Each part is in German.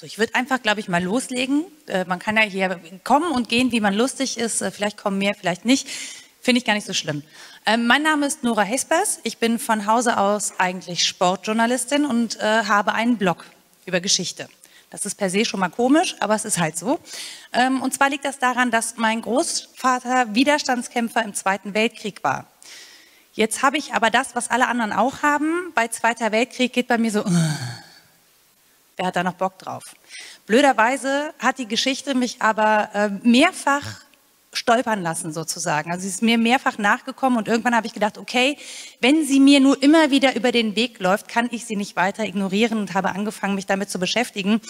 So, ich würde einfach, glaube ich, mal loslegen. Äh, man kann ja hier kommen und gehen, wie man lustig ist. Äh, vielleicht kommen mehr, vielleicht nicht. Finde ich gar nicht so schlimm. Ähm, mein Name ist Nora Hespers. Ich bin von Hause aus eigentlich Sportjournalistin und äh, habe einen Blog über Geschichte. Das ist per se schon mal komisch, aber es ist halt so. Ähm, und zwar liegt das daran, dass mein Großvater Widerstandskämpfer im Zweiten Weltkrieg war. Jetzt habe ich aber das, was alle anderen auch haben. Bei Zweiter Weltkrieg geht bei mir so, uh, wer hat da noch Bock drauf? Blöderweise hat die Geschichte mich aber äh, mehrfach stolpern lassen sozusagen. Also sie ist mir mehrfach nachgekommen und irgendwann habe ich gedacht, okay, wenn sie mir nur immer wieder über den Weg läuft, kann ich sie nicht weiter ignorieren und habe angefangen, mich damit zu beschäftigen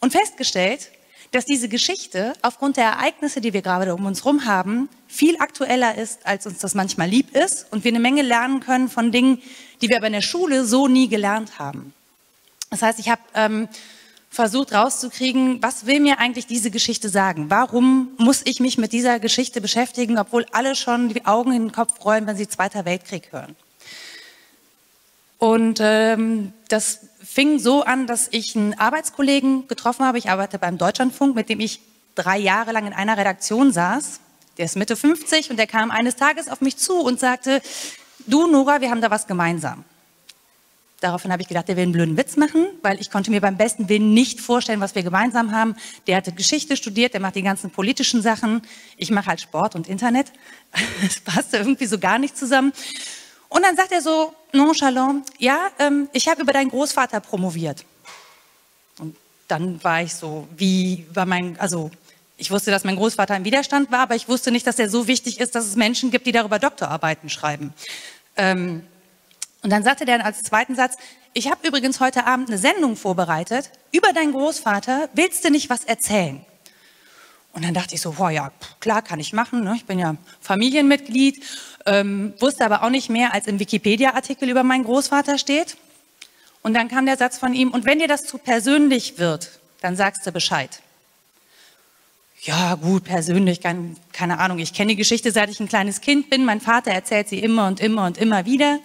und festgestellt, dass diese Geschichte aufgrund der Ereignisse, die wir gerade um uns herum haben, viel aktueller ist, als uns das manchmal lieb ist und wir eine Menge lernen können von Dingen, die wir aber in der Schule so nie gelernt haben. Das heißt, ich habe ähm, versucht rauszukriegen, was will mir eigentlich diese Geschichte sagen? Warum muss ich mich mit dieser Geschichte beschäftigen, obwohl alle schon die Augen in den Kopf rollen, wenn sie Zweiter Weltkrieg hören? Und ähm, das fing so an, dass ich einen Arbeitskollegen getroffen habe. Ich arbeite beim Deutschlandfunk, mit dem ich drei Jahre lang in einer Redaktion saß. Der ist Mitte 50 und der kam eines Tages auf mich zu und sagte, du Nora, wir haben da was gemeinsam. Daraufhin habe ich gedacht, der will einen blöden Witz machen, weil ich konnte mir beim besten Willen nicht vorstellen, was wir gemeinsam haben. Der hatte Geschichte studiert, der macht die ganzen politischen Sachen. Ich mache halt Sport und Internet. Das passte irgendwie so gar nicht zusammen. Und dann sagt er so nonchalant, ja, ähm, ich habe über deinen Großvater promoviert. Und dann war ich so, wie war mein, also ich wusste, dass mein Großvater im Widerstand war, aber ich wusste nicht, dass er so wichtig ist, dass es Menschen gibt, die darüber Doktorarbeiten schreiben. Ähm, und dann sagte der als zweiten Satz, ich habe übrigens heute Abend eine Sendung vorbereitet über deinen Großvater. Willst du nicht was erzählen? Und dann dachte ich so, boah, ja, klar, kann ich machen. Ne? Ich bin ja Familienmitglied, ähm, wusste aber auch nicht mehr, als im Wikipedia-Artikel über meinen Großvater steht. Und dann kam der Satz von ihm, und wenn dir das zu persönlich wird, dann sagst du Bescheid. Ja, gut, persönlich, kein, keine Ahnung. Ich kenne die Geschichte, seit ich ein kleines Kind bin. Mein Vater erzählt sie immer und immer und immer wieder.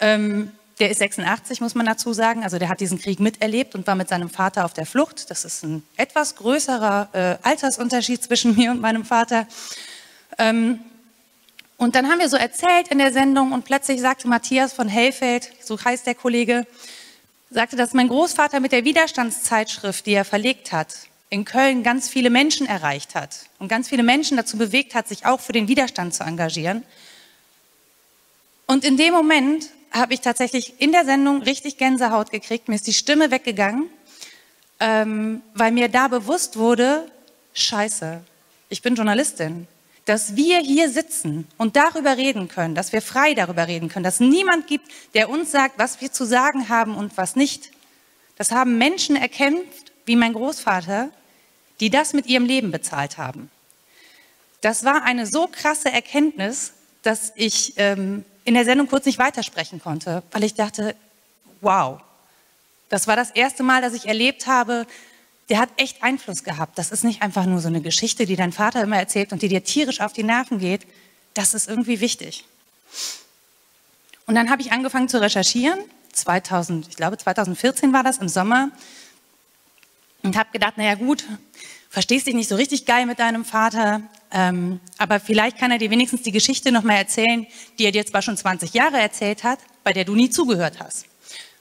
Ähm, der ist 86, muss man dazu sagen. Also der hat diesen Krieg miterlebt und war mit seinem Vater auf der Flucht. Das ist ein etwas größerer äh, Altersunterschied zwischen mir und meinem Vater. Ähm, und dann haben wir so erzählt in der Sendung und plötzlich sagte Matthias von Hellfeld, so heißt der Kollege, sagte, dass mein Großvater mit der Widerstandszeitschrift, die er verlegt hat, in Köln ganz viele Menschen erreicht hat und ganz viele Menschen dazu bewegt hat, sich auch für den Widerstand zu engagieren. Und in dem Moment habe ich tatsächlich in der Sendung richtig Gänsehaut gekriegt. Mir ist die Stimme weggegangen, ähm, weil mir da bewusst wurde, scheiße, ich bin Journalistin. Dass wir hier sitzen und darüber reden können, dass wir frei darüber reden können, dass niemand gibt, der uns sagt, was wir zu sagen haben und was nicht. Das haben Menschen erkämpft, wie mein Großvater, die das mit ihrem Leben bezahlt haben. Das war eine so krasse Erkenntnis, dass ich ähm, in der Sendung kurz nicht weitersprechen konnte, weil ich dachte, wow, das war das erste Mal, dass ich erlebt habe, der hat echt Einfluss gehabt. Das ist nicht einfach nur so eine Geschichte, die dein Vater immer erzählt und die dir tierisch auf die Nerven geht. Das ist irgendwie wichtig. Und dann habe ich angefangen zu recherchieren. 2000, ich glaube 2014 war das im Sommer und habe gedacht, naja gut, verstehst dich nicht so richtig geil mit deinem Vater, ähm, aber vielleicht kann er dir wenigstens die Geschichte nochmal erzählen, die er dir zwar schon 20 Jahre erzählt hat, bei der du nie zugehört hast.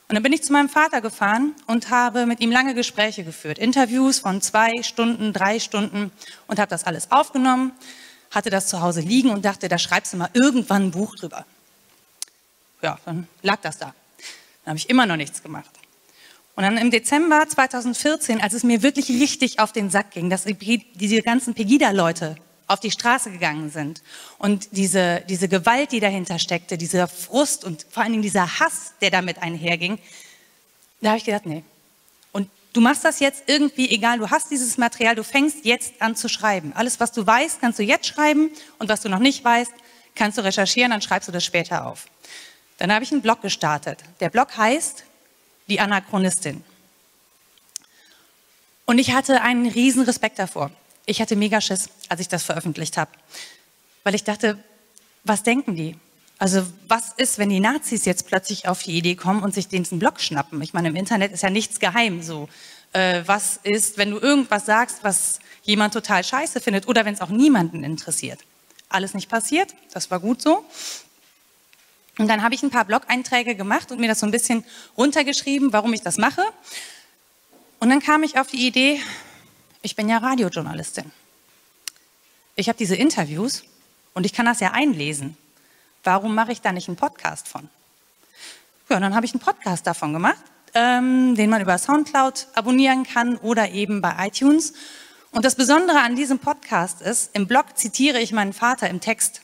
Und dann bin ich zu meinem Vater gefahren und habe mit ihm lange Gespräche geführt, Interviews von zwei Stunden, drei Stunden und habe das alles aufgenommen, hatte das zu Hause liegen und dachte, da schreibst du mal irgendwann ein Buch drüber. Ja, dann lag das da. Dann habe ich immer noch nichts gemacht. Und dann im Dezember 2014, als es mir wirklich richtig auf den Sack ging, dass diese ganzen Pegida-Leute auf die Straße gegangen sind und diese, diese Gewalt, die dahinter steckte, dieser Frust und vor allen Dingen dieser Hass, der damit einherging, da habe ich gedacht, nee. Und du machst das jetzt irgendwie, egal, du hast dieses Material, du fängst jetzt an zu schreiben. Alles, was du weißt, kannst du jetzt schreiben und was du noch nicht weißt, kannst du recherchieren, dann schreibst du das später auf. Dann habe ich einen Blog gestartet. Der Blog heißt Die Anachronistin. Und ich hatte einen riesen Respekt davor. Ich hatte mega Schiss, als ich das veröffentlicht habe, weil ich dachte, was denken die? Also was ist, wenn die Nazis jetzt plötzlich auf die Idee kommen und sich diesen Blog schnappen? Ich meine, im Internet ist ja nichts geheim so. äh, was ist, wenn du irgendwas sagst, was jemand total scheiße findet oder wenn es auch niemanden interessiert. Alles nicht passiert, das war gut so. Und dann habe ich ein paar Blog-Einträge gemacht und mir das so ein bisschen runtergeschrieben, warum ich das mache. Und dann kam ich auf die Idee, ich bin ja Radiojournalistin. Ich habe diese Interviews und ich kann das ja einlesen. Warum mache ich da nicht einen Podcast von? Ja, und dann habe ich einen Podcast davon gemacht, ähm, den man über Soundcloud abonnieren kann oder eben bei iTunes. Und das Besondere an diesem Podcast ist, im Blog zitiere ich meinen Vater im Text.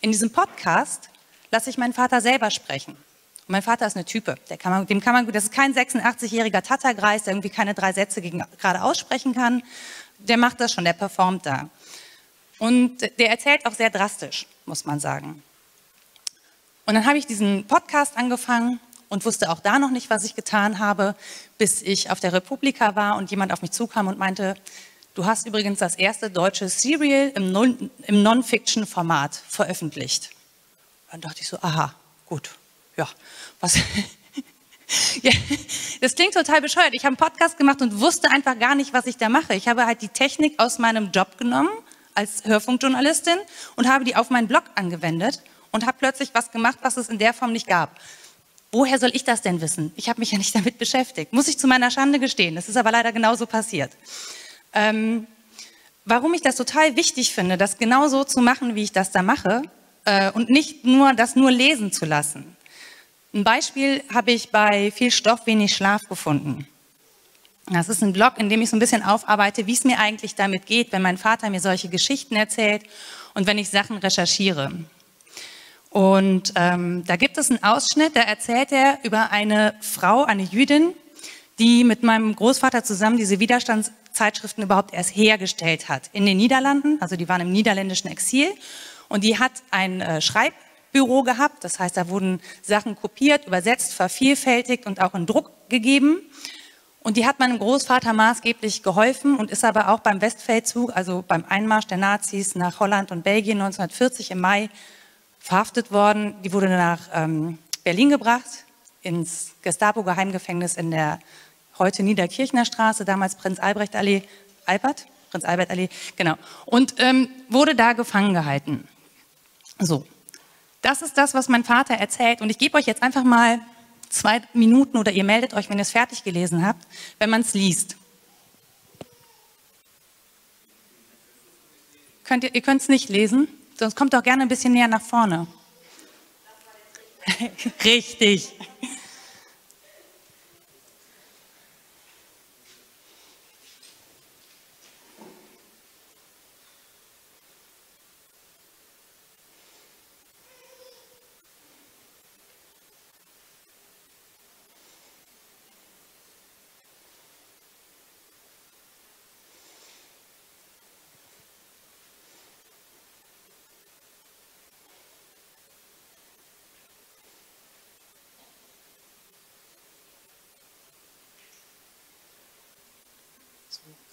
In diesem Podcast lasse ich meinen Vater selber sprechen. Mein Vater ist eine Type, kann man, dem kann man, das ist kein 86-jähriger Tattergreis, der irgendwie keine drei Sätze gegen, gerade aussprechen kann. Der macht das schon, der performt da. Und der erzählt auch sehr drastisch, muss man sagen. Und dann habe ich diesen Podcast angefangen und wusste auch da noch nicht, was ich getan habe, bis ich auf der Republika war und jemand auf mich zukam und meinte, du hast übrigens das erste deutsche Serial im, Non-Fiction-Format veröffentlicht. Dann dachte ich so, aha, gut, ja, was... ja, das klingt total bescheuert. Ich habe einen Podcast gemacht und wusste einfach gar nicht, was ich da mache. Ich habe halt die Technik aus meinem Job genommen als Hörfunkjournalistin und habe die auf meinen Blog angewendet und habe plötzlich was gemacht, was es in der Form nicht gab. Woher soll ich das denn wissen? Ich habe mich ja nicht damit beschäftigt. Muss ich zu meiner Schande gestehen. Das ist aber leider genauso passiert. Ähm, warum ich das total wichtig finde, das genauso zu machen, wie ich das da mache äh, und nicht nur das nur lesen zu lassen. Ein Beispiel habe ich bei Viel Stoff, wenig Schlaf gefunden. Das ist ein Blog, in dem ich so ein bisschen aufarbeite, wie es mir eigentlich damit geht, wenn mein Vater mir solche Geschichten erzählt und wenn ich Sachen recherchiere. Und ähm, da gibt es einen Ausschnitt, da erzählt er über eine Frau, eine Jüdin, die mit meinem Großvater zusammen diese Widerstandszeitschriften überhaupt erst hergestellt hat in den Niederlanden. Also die waren im niederländischen Exil und die hat ein äh, Schreibbüro gehabt. Das heißt, da wurden Sachen kopiert, übersetzt, vervielfältigt und auch in Druck gegeben. Und die hat meinem Großvater maßgeblich geholfen und ist aber auch beim Westfeldzug, also beim Einmarsch der Nazis nach Holland und Belgien 1940 im Mai verhaftet worden. Die wurde nach ähm, Berlin gebracht, ins Gestapo-Geheimgefängnis in der heute Niederkirchner Straße, damals Prinz Albrecht Allee, Albert? Prinz Albert Allee, genau. Und ähm, wurde da gefangen gehalten. So, das ist das, was mein Vater erzählt. Und ich gebe euch jetzt einfach mal zwei Minuten oder ihr meldet euch, wenn ihr es fertig gelesen habt, wenn man es liest. Könnt ihr ihr könnt es nicht lesen? Sonst kommt doch gerne ein bisschen näher nach vorne. Richtig.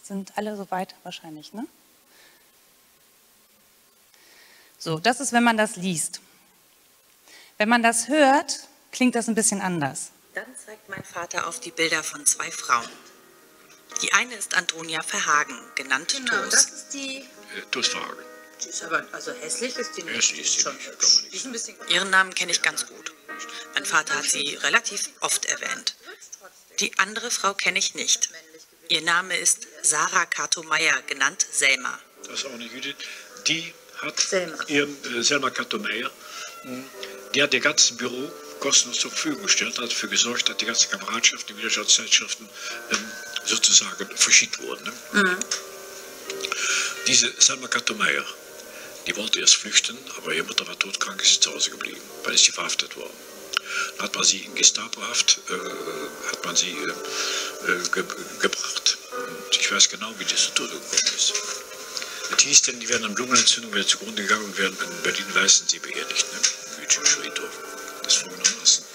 Sind alle soweit wahrscheinlich, ne? So, das ist, wenn man das liest. Wenn man das hört, klingt das ein bisschen anders. Dann zeigt mein Vater auf die Bilder von zwei Frauen. Die eine ist Antonia Verhagen, genannt Genau, Toos. das ist die. Äh, Toos Verhagen. Die ist aber, also hässlich ist die nicht. Hässlich ist die schon hübsch. Die ist ein bisschen. Ihren Namen kenne ich ganz gut. Mein Vater hat sie relativ oft erwähnt. Die andere Frau kenne ich nicht. Ihr Name ist Sarah Kato Meyer, genannt Selma. Das ist auch eine Jüdin. Die hat Selma. ihr äh, Selma Kattomeyer, die hat ihr ganzes Büro kostenlos zur Verfügung gestellt, hat dafür gesorgt, dass die ganzen Kameradschaften, die Widerstandszeitschriften ähm, sozusagen verschickt wurden. Ne? Diese Selma Kattomeyer, die wollte erst flüchten, aber ihre Mutter war todkrank, ist zu Hause geblieben, weil ist sie verhaftet worden. Dann hat man sie in Gestapohaft, äh, hat man sie äh, äh, ge gebracht. Und ich weiß genau, wie das zu Tode gekommen ist. Es hieß denn, die werden an Lungenentzündung werden zugrunde gegangen und werden in Berlin-Weißen sie beerdigt, ne? Im jüdischen Friedhof. Das folgendermaßen.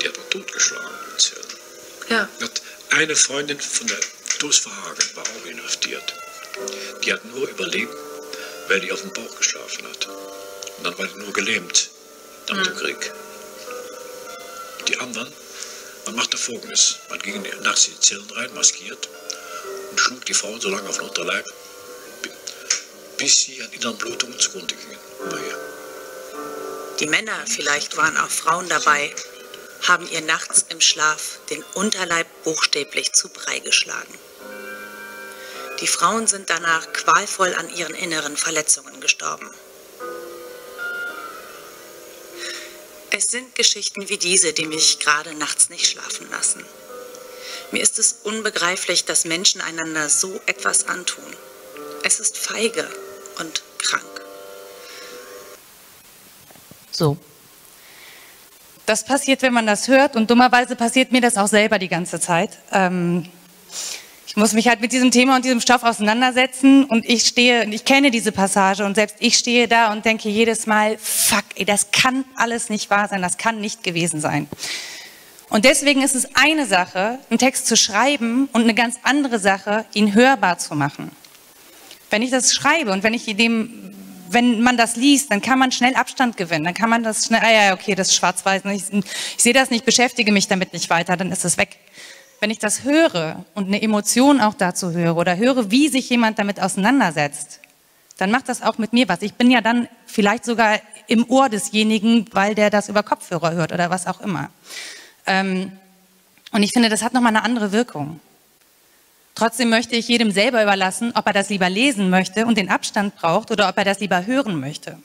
Die hat man totgeschlagen Zellen. Ja. Hat eine Freundin von der Verhagen war auch inhaftiert. Die hat nur überlebt, weil die auf dem Bauch geschlafen hat. Und dann war die nur gelähmt nach dem Krieg. Die anderen Man machte folgendes. Man ging nachts in die Zellen rein, maskiert, und schlug die Frauen so lange auf den Unterleib, bis sie an inneren Blutungen zugrunde gingen. Die Männer, vielleicht waren auch Frauen dabei, haben ihr nachts im Schlaf den Unterleib buchstäblich zu Brei geschlagen. Die Frauen sind danach qualvoll an ihren inneren Verletzungen gestorben. Es sind Geschichten wie diese, die mich gerade nachts nicht schlafen lassen. Mir ist es unbegreiflich, dass Menschen einander so etwas antun. Es ist feige und krank. So. Das passiert, wenn man das hört und dummerweise passiert mir das auch selber die ganze Zeit. Ähm, ich muss mich halt mit diesem Thema und diesem Stoff auseinandersetzen und ich stehe, ich kenne diese Passage und selbst ich stehe da und denke jedes Mal, fuck, ey, das kann alles nicht wahr sein, das kann nicht gewesen sein. Und deswegen ist es eine Sache, einen Text zu schreiben und eine ganz andere Sache, ihn hörbar zu machen. Wenn ich das schreibe und wenn ich dem, wenn man das liest, dann kann man schnell Abstand gewinnen. Dann kann man das schnell, ah ja, okay, das ist schwarz-weiß, ich, ich sehe das nicht, beschäftige mich damit nicht weiter, dann ist es weg wenn ich das höre und eine Emotion auch dazu höre oder höre, wie sich jemand damit auseinandersetzt, dann macht das auch mit mir was. Ich bin ja dann vielleicht sogar im Ohr desjenigen, weil der das über Kopfhörer hört oder was auch immer. Ähm, und ich finde, das hat nochmal eine andere Wirkung. Trotzdem möchte ich jedem selber überlassen, ob er das lieber lesen möchte und den Abstand braucht oder ob er das lieber hören möchte.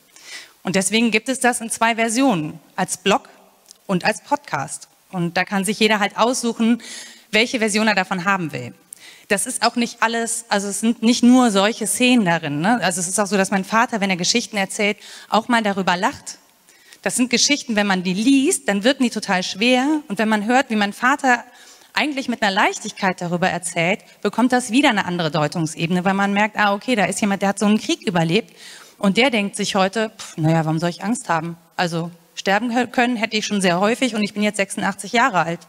Und deswegen gibt es das in zwei Versionen, als Blog und als Podcast. Und da kann sich jeder halt aussuchen, welche Version er davon haben will. Das ist auch nicht alles, also es sind nicht nur solche Szenen darin. Ne? Also es ist auch so, dass mein Vater, wenn er Geschichten erzählt, auch mal darüber lacht. Das sind Geschichten, wenn man die liest, dann wirken die total schwer. Und wenn man hört, wie mein Vater eigentlich mit einer Leichtigkeit darüber erzählt, bekommt das wieder eine andere Deutungsebene, weil man merkt, ah, okay, da ist jemand, der hat so einen Krieg überlebt und der denkt sich heute, pff, naja, warum soll ich Angst haben? Also sterben können hätte ich schon sehr häufig und ich bin jetzt 86 Jahre alt.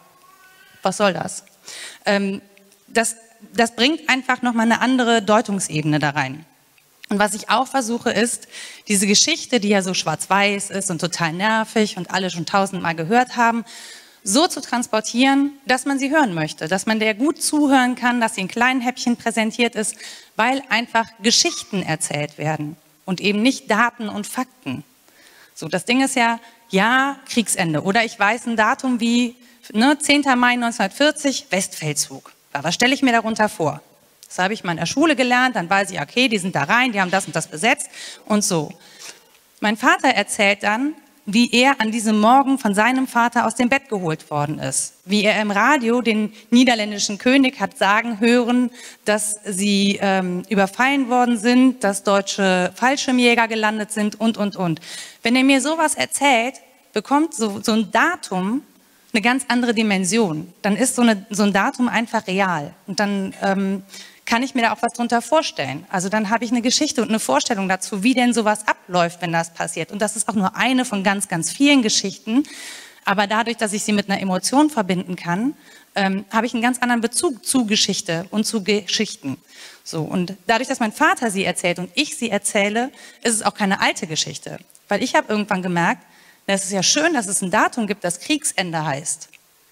Was soll das? Ähm, das, das bringt einfach nochmal eine andere Deutungsebene da rein. Und was ich auch versuche, ist, diese Geschichte, die ja so schwarz-weiß ist und total nervig und alle schon tausendmal gehört haben, so zu transportieren, dass man sie hören möchte, dass man der gut zuhören kann, dass sie in kleinen Häppchen präsentiert ist, weil einfach Geschichten erzählt werden und eben nicht Daten und Fakten. So, das Ding ist ja, ja, Kriegsende. Oder ich weiß ein Datum wie ne, 10. Mai 1940, Westfeldzug. Was stelle ich mir darunter vor? Das habe ich mal in der Schule gelernt, dann weiß ich, okay, die sind da rein, die haben das und das besetzt und so. Mein Vater erzählt dann, wie er an diesem Morgen von seinem Vater aus dem Bett geholt worden ist. Wie er im Radio den niederländischen König hat sagen hören, dass sie ähm, überfallen worden sind, dass deutsche Fallschirmjäger gelandet sind und, und, und. Wenn er mir sowas erzählt, bekommt so, so ein Datum eine ganz andere Dimension. Dann ist so, eine, so ein Datum einfach real. Und dann ähm, kann ich mir da auch was drunter vorstellen. Also dann habe ich eine Geschichte und eine Vorstellung dazu, wie denn sowas abläuft, wenn das passiert. Und das ist auch nur eine von ganz, ganz vielen Geschichten. Aber dadurch, dass ich sie mit einer Emotion verbinden kann, ähm, habe ich einen ganz anderen Bezug zu Geschichte und zu Geschichten. So, und dadurch, dass mein Vater sie erzählt und ich sie erzähle, ist es auch keine alte Geschichte. Weil ich habe irgendwann gemerkt, es ist ja schön, dass es ein Datum gibt, das Kriegsende heißt.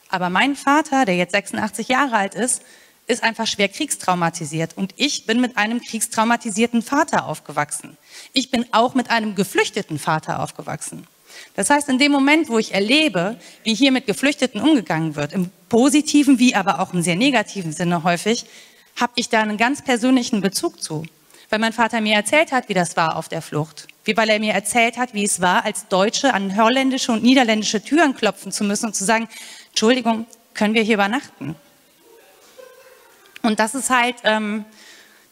Aber mein Vater, der jetzt 86 Jahre alt ist, ist einfach schwer kriegstraumatisiert. Und ich bin mit einem kriegstraumatisierten Vater aufgewachsen. Ich bin auch mit einem geflüchteten Vater aufgewachsen. Das heißt, in dem Moment, wo ich erlebe, wie hier mit Geflüchteten umgegangen wird, im positiven wie aber auch im sehr negativen Sinne häufig, habe ich da einen ganz persönlichen Bezug zu. Weil mein Vater mir erzählt hat, wie das war auf der Flucht wie weil er mir erzählt hat, wie es war, als Deutsche an holländische und niederländische Türen klopfen zu müssen und zu sagen, Entschuldigung, können wir hier übernachten? Und das ist halt, ähm,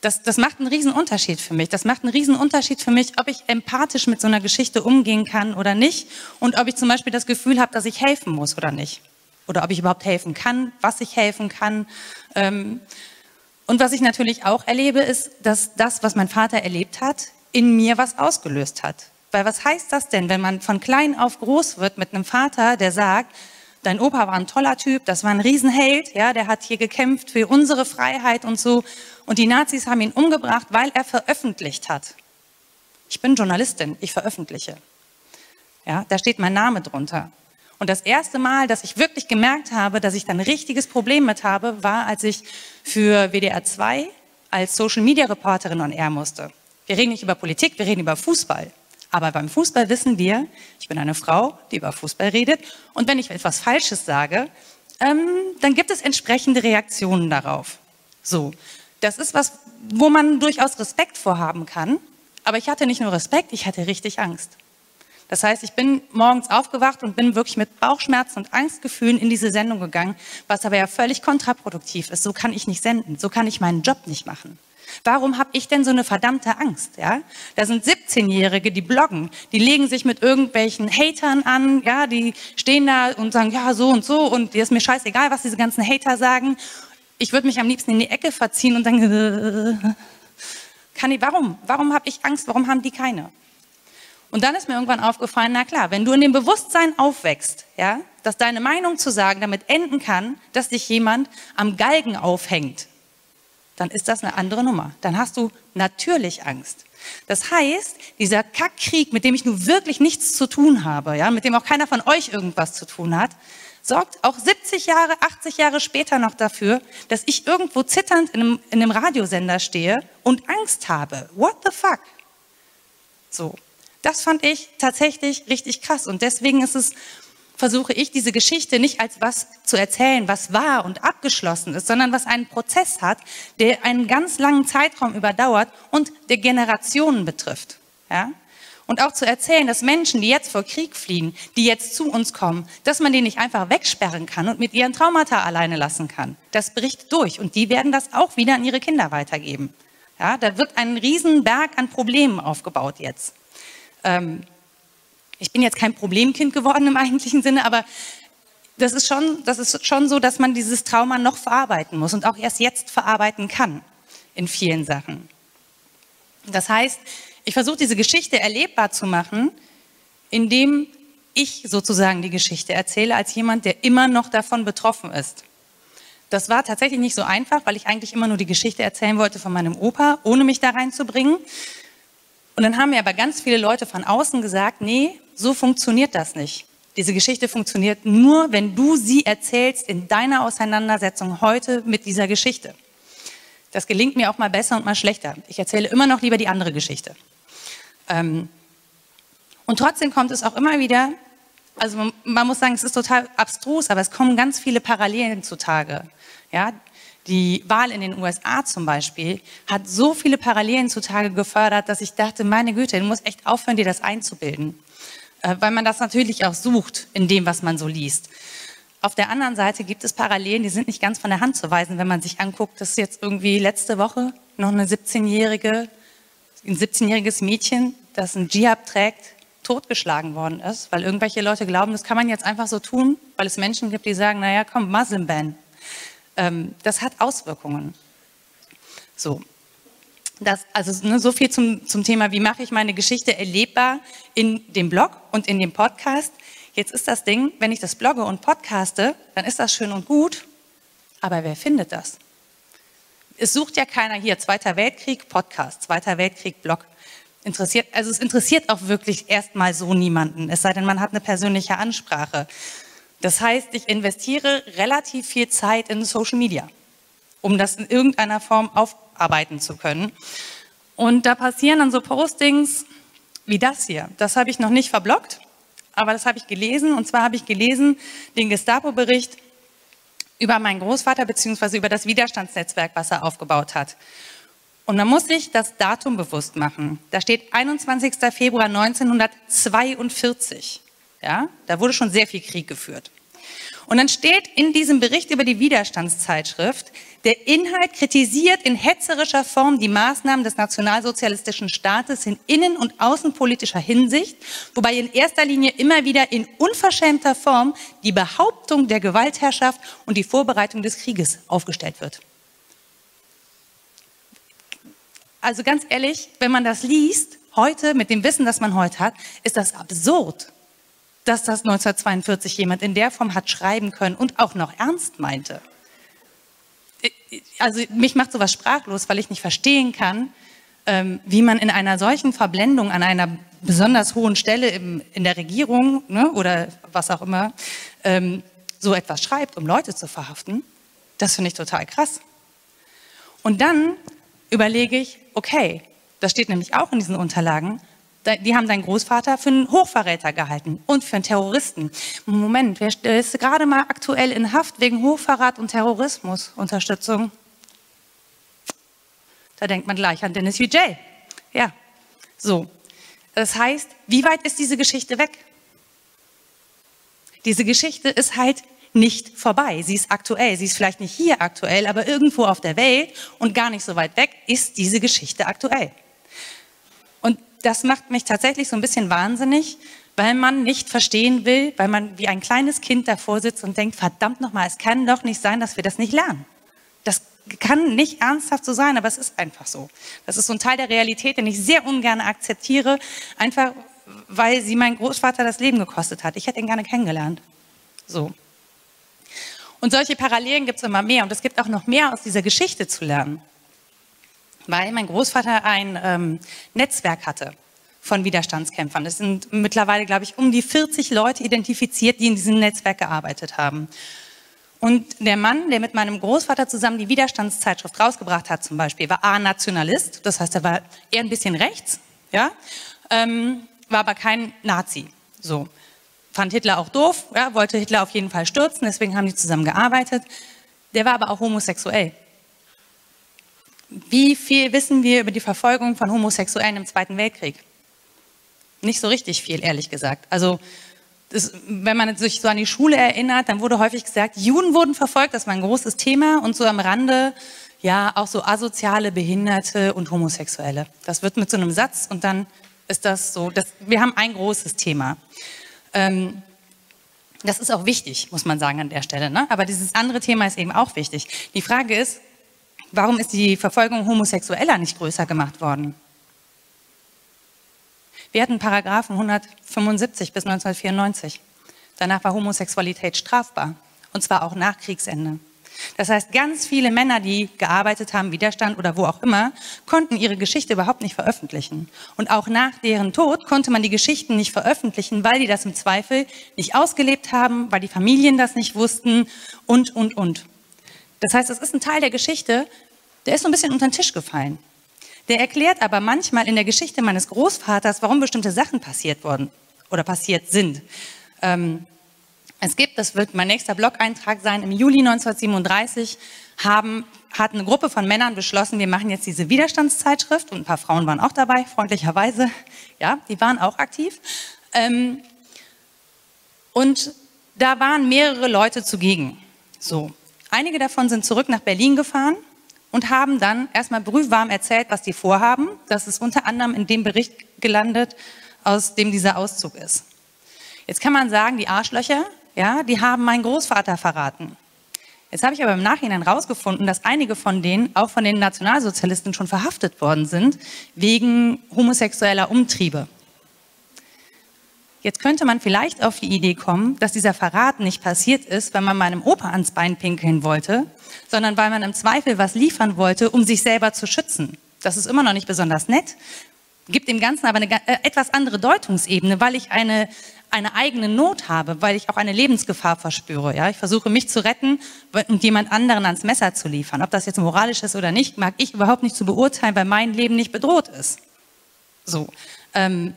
das, das macht einen riesen Unterschied für mich. Das macht einen riesen Unterschied für mich, ob ich empathisch mit so einer Geschichte umgehen kann oder nicht und ob ich zum Beispiel das Gefühl habe, dass ich helfen muss oder nicht. Oder ob ich überhaupt helfen kann, was ich helfen kann. Ähm, und was ich natürlich auch erlebe, ist, dass das, was mein Vater erlebt hat, in mir was ausgelöst hat. Weil was heißt das denn, wenn man von klein auf groß wird mit einem Vater, der sagt, dein Opa war ein toller Typ, das war ein Riesenheld, ja, der hat hier gekämpft für unsere Freiheit und so. Und die Nazis haben ihn umgebracht, weil er veröffentlicht hat. Ich bin Journalistin, ich veröffentliche. Ja, da steht mein Name drunter. Und das erste Mal, dass ich wirklich gemerkt habe, dass ich da ein richtiges Problem mit habe, war, als ich für WDR 2 als Social Media Reporterin on Air musste. Wir reden nicht über Politik, wir reden über Fußball. Aber beim Fußball wissen wir, ich bin eine Frau, die über Fußball redet. Und wenn ich etwas Falsches sage, ähm, dann gibt es entsprechende Reaktionen darauf. So, das ist was, wo man durchaus Respekt vorhaben kann. Aber ich hatte nicht nur Respekt, ich hatte richtig Angst. Das heißt, ich bin morgens aufgewacht und bin wirklich mit Bauchschmerzen und Angstgefühlen in diese Sendung gegangen, was aber ja völlig kontraproduktiv ist. So kann ich nicht senden, so kann ich meinen Job nicht machen. Warum habe ich denn so eine verdammte Angst? Ja? Da sind 17-Jährige, die bloggen, die legen sich mit irgendwelchen Hatern an, ja, die stehen da und sagen, ja, so und so und ist mir scheißegal, was diese ganzen Hater sagen. Ich würde mich am liebsten in die Ecke verziehen und sagen, kann ich, warum? Warum habe ich Angst? Warum haben die keine? Und dann ist mir irgendwann aufgefallen, na klar, wenn du in dem Bewusstsein aufwächst, ja, dass deine Meinung zu sagen damit enden kann, dass dich jemand am Galgen aufhängt, dann ist das eine andere Nummer. Dann hast du natürlich Angst. Das heißt, dieser Kackkrieg, mit dem ich nun wirklich nichts zu tun habe, ja, mit dem auch keiner von euch irgendwas zu tun hat, sorgt auch 70 Jahre, 80 Jahre später noch dafür, dass ich irgendwo zitternd in einem, in einem Radiosender stehe und Angst habe. What the fuck? So. Das fand ich tatsächlich richtig krass. Und deswegen ist es versuche ich diese Geschichte nicht als was zu erzählen, was war und abgeschlossen ist, sondern was einen Prozess hat, der einen ganz langen Zeitraum überdauert und der Generationen betrifft. Ja? Und auch zu erzählen, dass Menschen, die jetzt vor Krieg fliehen, die jetzt zu uns kommen, dass man die nicht einfach wegsperren kann und mit ihren Traumata alleine lassen kann. Das bricht durch und die werden das auch wieder an ihre Kinder weitergeben. Ja, da wird ein Riesenberg an Problemen aufgebaut jetzt. Ähm, ich bin jetzt kein Problemkind geworden im eigentlichen Sinne, aber das ist schon, das ist schon so, dass man dieses Trauma noch verarbeiten muss und auch erst jetzt verarbeiten kann in vielen Sachen. Das heißt, ich versuche diese Geschichte erlebbar zu machen, indem ich sozusagen die Geschichte erzähle als jemand, der immer noch davon betroffen ist. Das war tatsächlich nicht so einfach, weil ich eigentlich immer nur die Geschichte erzählen wollte von meinem Opa, ohne mich da reinzubringen. Und dann haben mir aber ganz viele Leute von außen gesagt, nee, so funktioniert das nicht. Diese Geschichte funktioniert nur, wenn du sie erzählst in deiner Auseinandersetzung heute mit dieser Geschichte. Das gelingt mir auch mal besser und mal schlechter. Ich erzähle immer noch lieber die andere Geschichte. Ähm, und trotzdem kommt es auch immer wieder, also man, muss sagen, es ist total abstrus, aber es kommen ganz viele Parallelen zutage. Ja, die Wahl in den USA zum Beispiel hat so viele Parallelen zutage gefördert, dass ich dachte, meine Güte, du musst echt aufhören, dir das einzubilden. Äh, weil man das natürlich auch sucht in dem, was man so liest. Auf der anderen Seite gibt es Parallelen, die sind nicht ganz von der Hand zu weisen, wenn man sich anguckt, dass jetzt irgendwie letzte Woche noch eine 17-jährige, ein 17-jähriges Mädchen, das ein Dschihad trägt, totgeschlagen worden ist, weil irgendwelche Leute glauben, das kann man jetzt einfach so tun, weil es Menschen gibt, die sagen, naja, komm, Muslim Ban. Ähm, das hat Auswirkungen. So, das, also ne, so viel zum, zum Thema, wie mache ich meine Geschichte erlebbar in dem Blog und in dem Podcast. Jetzt ist das Ding, wenn ich das blogge und podcaste, dann ist das schön und gut, aber wer findet das? Es sucht ja keiner hier, Zweiter Weltkrieg, Podcast, Zweiter Weltkrieg, Blog. Interessiert, also es interessiert auch wirklich erstmal so niemanden, es sei denn, man hat eine persönliche Ansprache. Das heißt, ich investiere relativ viel Zeit in Social Media, um das in irgendeiner Form auf, arbeiten zu können. Und da passieren dann so Postings wie das hier. Das habe ich noch nicht verblockt, aber das habe ich gelesen. Und zwar habe ich gelesen den Gestapo-Bericht über meinen Großvater beziehungsweise über das Widerstandsnetzwerk, was er aufgebaut hat. Und man muss sich das Datum bewusst machen. Da steht 21. Februar 1942. Ja, da wurde schon sehr viel Krieg geführt. Und dann steht in diesem Bericht über die Widerstandszeitschrift, der Inhalt kritisiert in hetzerischer Form die Maßnahmen des nationalsozialistischen Staates in innen- und außenpolitischer Hinsicht, wobei in erster Linie immer wieder in unverschämter Form die Behauptung der Gewaltherrschaft und die Vorbereitung des Krieges aufgestellt wird. Also ganz ehrlich, wenn man das liest, heute mit dem Wissen, das man heute hat, ist das absurd dass das 1942 jemand in der Form hat schreiben können und auch noch ernst meinte. Also mich macht sowas sprachlos, weil ich nicht verstehen kann, ähm, wie man in einer solchen Verblendung an einer besonders hohen Stelle in der Regierung ne, oder was auch immer ähm, so etwas schreibt, um Leute zu verhaften, das finde ich total krass. Und dann überlege ich, okay, das steht nämlich auch in diesen Unterlagen, die haben deinen Großvater für einen Hochverräter gehalten und für einen Terroristen. Moment, wer ist gerade mal aktuell in Haft wegen Hochverrat und Terrorismusunterstützung? Da denkt man gleich an Dennis Yücel. Ja, so. Das heißt, wie weit ist diese Geschichte weg? Diese Geschichte ist halt nicht vorbei. Sie ist aktuell. Sie ist vielleicht nicht hier aktuell, aber irgendwo auf der Welt und gar nicht so weit weg ist diese Geschichte aktuell. Und das macht mich tatsächlich so ein bisschen wahnsinnig, weil man nicht verstehen will, weil man wie ein kleines Kind davor sitzt und denkt, verdammt nochmal, es kann doch nicht sein, dass wir das nicht lernen. Das kann nicht ernsthaft so sein, aber es ist einfach so. Das ist so ein Teil der Realität, den ich sehr ungern akzeptiere, einfach weil sie mein Großvater das Leben gekostet hat. Ich hätte ihn gerne kennengelernt. So. Und solche Parallelen gibt es immer mehr und es gibt auch noch mehr aus dieser Geschichte zu lernen. Weil mein Großvater ein ähm, Netzwerk hatte von Widerstandskämpfern. Es sind mittlerweile, glaube ich, um die 40 Leute identifiziert, die in diesem Netzwerk gearbeitet haben. Und der Mann, der mit meinem Großvater zusammen die Widerstandszeitschrift rausgebracht hat, zum Beispiel, war A, Nationalist, das heißt, er war eher ein bisschen rechts, ja, ähm, war aber kein Nazi. So fand Hitler auch doof, ja, wollte Hitler auf jeden Fall stürzen, deswegen haben die zusammen gearbeitet. Der war aber auch homosexuell. Wie viel wissen wir über die Verfolgung von Homosexuellen im Zweiten Weltkrieg? Nicht so richtig viel, ehrlich gesagt. Also, das, wenn man sich so an die Schule erinnert, dann wurde häufig gesagt, Juden wurden verfolgt, das war ein großes Thema und so am Rande, ja, auch so asoziale, Behinderte und Homosexuelle. Das wird mit so einem Satz und dann ist das so, das, wir haben ein großes Thema. Ähm, das ist auch wichtig, muss man sagen an der Stelle. Ne? Aber dieses andere Thema ist eben auch wichtig. Die Frage ist, warum ist die Verfolgung Homosexueller nicht größer gemacht worden? Wir hatten Paragraphen 175 bis 1994. Danach war Homosexualität strafbar. Und zwar auch nach Kriegsende. Das heißt, ganz viele Männer, die gearbeitet haben, Widerstand oder wo auch immer, konnten ihre Geschichte überhaupt nicht veröffentlichen. Und auch nach deren Tod konnte man die Geschichten nicht veröffentlichen, weil die das im Zweifel nicht ausgelebt haben, weil die Familien das nicht wussten und, und, und. Das heißt, es ist ein Teil der Geschichte, der ist so ein bisschen unter den Tisch gefallen. Der erklärt aber manchmal in der Geschichte meines Großvaters, warum bestimmte Sachen passiert wurden oder passiert sind. Ähm, es gibt, das wird mein nächster Blog-Eintrag sein, im Juli 1937 haben, hat eine Gruppe von Männern beschlossen, wir machen jetzt diese Widerstandszeitschrift und ein paar Frauen waren auch dabei, freundlicherweise. Ja, die waren auch aktiv. Ähm, und da waren mehrere Leute zugegen. So. Einige davon sind zurück nach Berlin gefahren und haben dann erstmal brühwarm erzählt, was die vorhaben. Das ist unter anderem in dem Bericht gelandet, aus dem dieser Auszug ist. Jetzt kann man sagen, die Arschlöcher, ja, die haben meinen Großvater verraten. Jetzt habe ich aber im Nachhinein herausgefunden, dass einige von denen auch von den Nationalsozialisten schon verhaftet worden sind wegen homosexueller Umtriebe. Jetzt könnte man vielleicht auf die Idee kommen, dass dieser Verrat nicht passiert ist, weil man meinem Opa ans Bein pinkeln wollte, sondern weil man im Zweifel was liefern wollte, um sich selber zu schützen. Das ist immer noch nicht besonders nett, gibt dem Ganzen aber eine äh, etwas andere Deutungsebene, weil ich eine eine eigene Not habe, weil ich auch eine Lebensgefahr verspüre. Ja? Ich versuche mich zu retten und jemand anderen ans Messer zu liefern. Ob das jetzt moralisch ist oder nicht, mag ich überhaupt nicht zu beurteilen, weil mein Leben nicht bedroht ist. So. Ähm,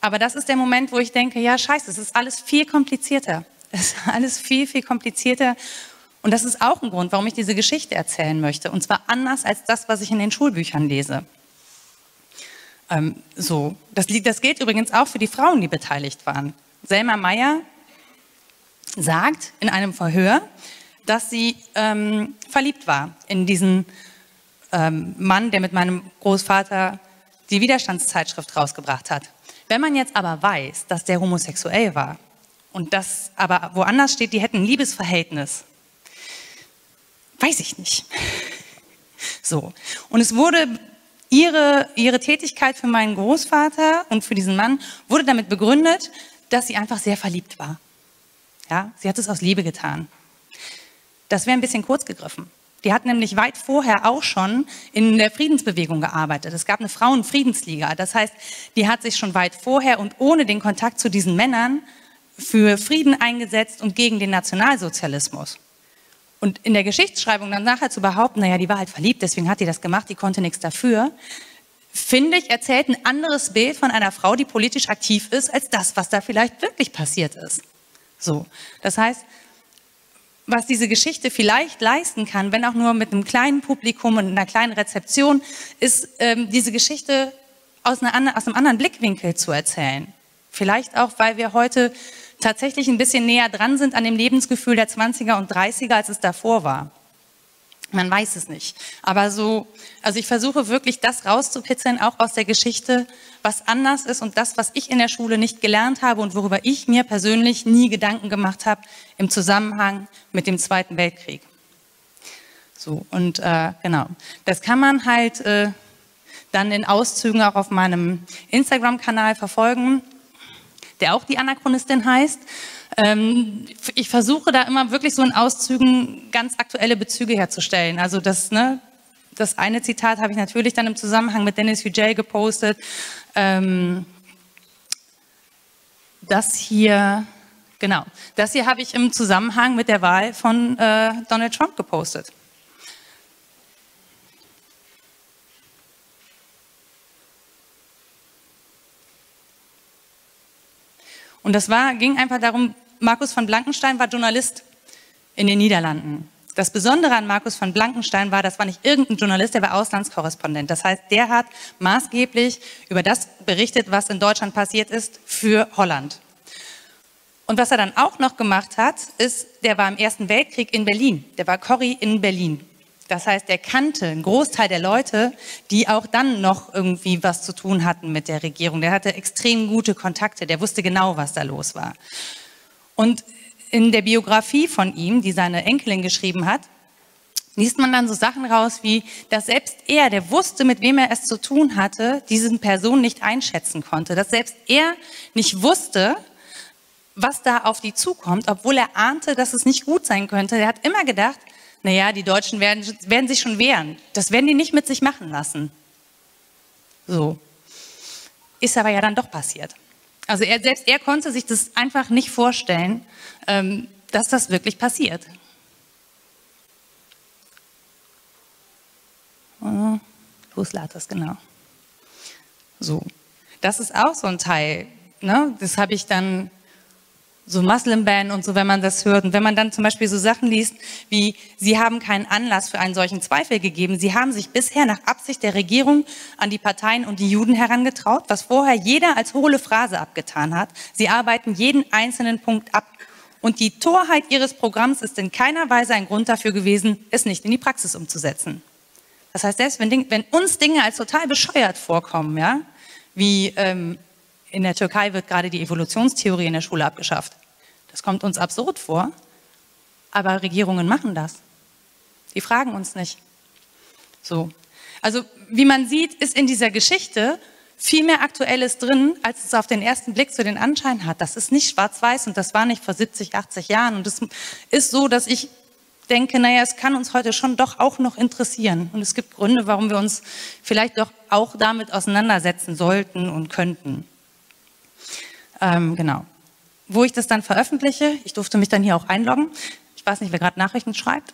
aber das ist der Moment, wo ich denke, ja, scheiße, es ist alles viel komplizierter. Es ist alles viel, viel komplizierter. Und das ist auch ein Grund, warum ich diese Geschichte erzählen möchte. Und zwar anders als das, was ich in den Schulbüchern lese. Ähm, so. Das, das gilt übrigens auch für die Frauen, die beteiligt waren. Selma Meyer sagt in einem Verhör, dass sie ähm, verliebt war in diesen ähm, Mann, der mit meinem Großvater die Widerstandszeitschrift rausgebracht hat. Wenn man jetzt aber weiß, dass der homosexuell war und das aber woanders steht, die hätten ein Liebesverhältnis, weiß ich nicht. So. Und es wurde Ihre, ihre Tätigkeit für meinen Großvater und für diesen Mann wurde damit begründet, dass sie einfach sehr verliebt war. Ja, sie hat es aus Liebe getan. Das wäre ein bisschen kurz gegriffen. Die hat nämlich weit vorher auch schon in der Friedensbewegung gearbeitet. Es gab eine Frauenfriedensliga. Das heißt, die hat sich schon weit vorher und ohne den Kontakt zu diesen Männern für Frieden eingesetzt und gegen den Nationalsozialismus. Und in der Geschichtsschreibung dann nachher zu behaupten, naja, die war halt verliebt, deswegen hat die das gemacht, die konnte nichts dafür, finde ich, erzählt ein anderes Bild von einer Frau, die politisch aktiv ist, als das, was da vielleicht wirklich passiert ist. So. Das heißt, was diese Geschichte vielleicht leisten kann, wenn auch nur mit einem kleinen Publikum und einer kleinen Rezeption, ist ähm, diese Geschichte aus, einer, aus einem anderen Blickwinkel zu erzählen. Vielleicht auch, weil wir heute tatsächlich ein bisschen näher dran sind an dem Lebensgefühl der 20er und 30er, als es davor war. Man weiß es nicht. Aber so, also ich versuche wirklich das rauszupitzeln, auch aus der Geschichte, was anders ist und das, was ich in der Schule nicht gelernt habe und worüber ich mir persönlich nie Gedanken gemacht habe im Zusammenhang mit dem Zweiten Weltkrieg. So, und äh, genau. Das kann man halt äh, dann in Auszügen auch auf meinem Instagram-Kanal verfolgen der auch die Anachronistin heißt. Ähm, ich versuche da immer wirklich so in Auszügen ganz aktuelle Bezüge herzustellen. Also das, ne, das eine Zitat habe ich natürlich dann im Zusammenhang mit Dennis Hugel gepostet. Ähm, das hier, genau, das hier habe ich im Zusammenhang mit der Wahl von äh, Donald Trump gepostet. Und das war, ging einfach darum, Markus von Blankenstein war Journalist in den Niederlanden. Das Besondere an Markus von Blankenstein war, das war nicht irgendein Journalist, der war Auslandskorrespondent. Das heißt, der hat maßgeblich über das berichtet, was in Deutschland passiert ist, für Holland. Und was er dann auch noch gemacht hat, ist, der war im Ersten Weltkrieg in Berlin. Der war Corrie in Berlin. Das heißt, er kannte einen Großteil der Leute, die auch dann noch irgendwie was zu tun hatten mit der Regierung. Der hatte extrem gute Kontakte, der wusste genau, was da los war. Und in der Biografie von ihm, die seine Enkelin geschrieben hat, liest man dann so Sachen raus wie, dass selbst er, der wusste, mit wem er es zu tun hatte, diese Person nicht einschätzen konnte. Dass selbst er nicht wusste, was da auf die zukommt, obwohl er ahnte, dass es nicht gut sein könnte. Er hat immer gedacht, naja, die Deutschen werden, werden sich schon wehren. Das werden die nicht mit sich machen lassen. So. Ist aber ja dann doch passiert. Also er, selbst er konnte sich das einfach nicht vorstellen, ähm, dass das wirklich passiert. Oh, Loslatas, genau. So. Das ist auch so ein Teil. Ne? Das habe ich dann so Muslim Ban und so, wenn man das hört. Und wenn man dann zum Beispiel so Sachen liest, wie, sie haben keinen Anlass für einen solchen Zweifel gegeben. Sie haben sich bisher nach Absicht der Regierung an die Parteien und die Juden herangetraut, was vorher jeder als hohle Phrase abgetan hat. Sie arbeiten jeden einzelnen Punkt ab. Und die Torheit ihres Programms ist in keiner Weise ein Grund dafür gewesen, es nicht in die Praxis umzusetzen. Das heißt, selbst wenn, wenn uns Dinge als total bescheuert vorkommen, ja, wie ähm, in der Türkei wird gerade die Evolutionstheorie in der Schule abgeschafft. Das kommt uns absurd vor, aber Regierungen machen das. Die fragen uns nicht. So. Also, wie man sieht, ist in dieser Geschichte viel mehr Aktuelles drin, als es auf den ersten Blick so den Anschein hat. Das ist nicht schwarz-weiß und das war nicht vor 70, 80 Jahren. Und es ist so, dass ich denke, naja, es kann uns heute schon doch auch noch interessieren. Und es gibt Gründe, warum wir uns vielleicht doch auch damit auseinandersetzen sollten und könnten. Ähm, genau. Wo ich das dann veröffentliche, ich durfte mich dann hier auch einloggen. Ich weiß nicht, wer gerade Nachrichten schreibt.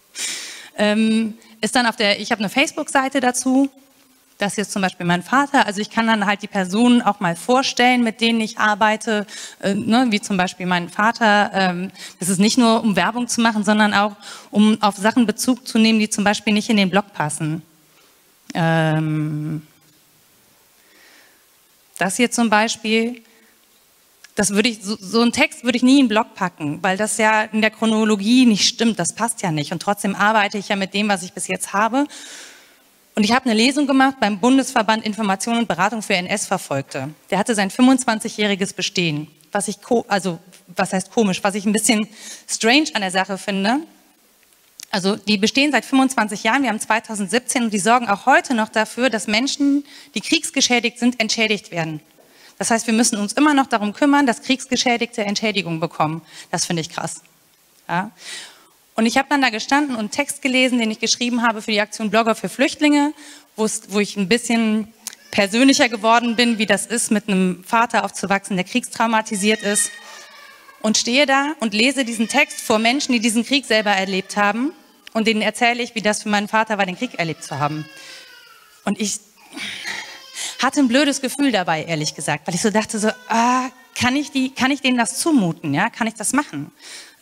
ähm, ist dann auf der, ich habe eine Facebook-Seite dazu. Das ist jetzt zum Beispiel mein Vater. Also ich kann dann halt die Personen auch mal vorstellen, mit denen ich arbeite, äh, ne, wie zum Beispiel meinen Vater. Ähm, das ist nicht nur, um Werbung zu machen, sondern auch, um auf Sachen Bezug zu nehmen, die zum Beispiel nicht in den Blog passen. Ähm, das hier zum Beispiel das würde ich, so, so einen Text würde ich nie in einen Blog packen, weil das ja in der Chronologie nicht stimmt, das passt ja nicht. Und trotzdem arbeite ich ja mit dem, was ich bis jetzt habe. Und ich habe eine Lesung gemacht beim Bundesverband Information und Beratung für NS-Verfolgte. Der hatte sein 25-jähriges Bestehen. Was ich, also, was heißt komisch, was ich ein bisschen strange an der Sache finde. Also, die bestehen seit 25 Jahren, wir haben 2017 und die sorgen auch heute noch dafür, dass Menschen, die kriegsgeschädigt sind, entschädigt werden. Das heißt, wir müssen uns immer noch darum kümmern, dass Kriegsgeschädigte Entschädigung bekommen. Das finde ich krass. Ja? Und ich habe dann da gestanden und einen Text gelesen, den ich geschrieben habe für die Aktion Blogger für Flüchtlinge, wo ich ein bisschen persönlicher geworden bin, wie das ist, mit einem Vater aufzuwachsen, der kriegstraumatisiert ist. Und stehe da und lese diesen Text vor Menschen, die diesen Krieg selber erlebt haben. Und denen erzähle ich, wie das für meinen Vater war, den Krieg erlebt zu haben. Und ich hatte ein blödes Gefühl dabei, ehrlich gesagt, weil ich so dachte so, ah, kann ich die, kann ich denen das zumuten? Ja, kann ich das machen?